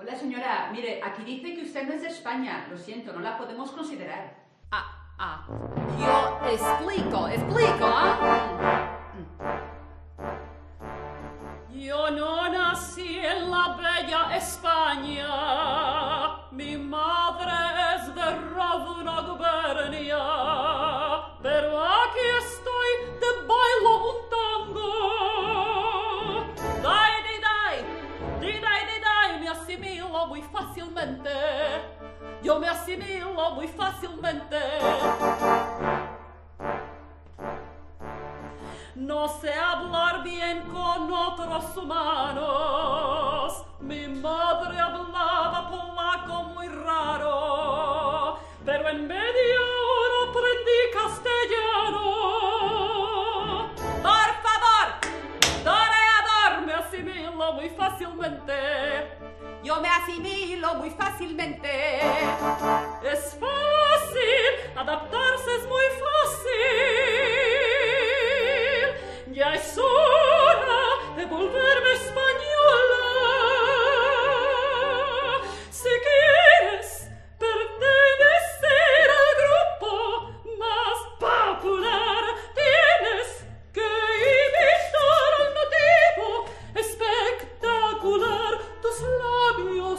Hola, señora. Mire, aquí dice que usted no es de España. Lo siento, no la podemos considerar. Ah, ah. Yo explico, explico, ¿ah? Yo no nací en la bella España. Mi madre asimilo muy fácilmente. Yo me asimilo muy fácilmente. No sé hablar bien con otros humanos. Mi madre hablaba polaco muy raro, pero en media hora aprendí castellano. Por favor, toreador, me asimilo muy fácilmente. Yo me asimilo muy fácilmente. Es fácil, adaptarse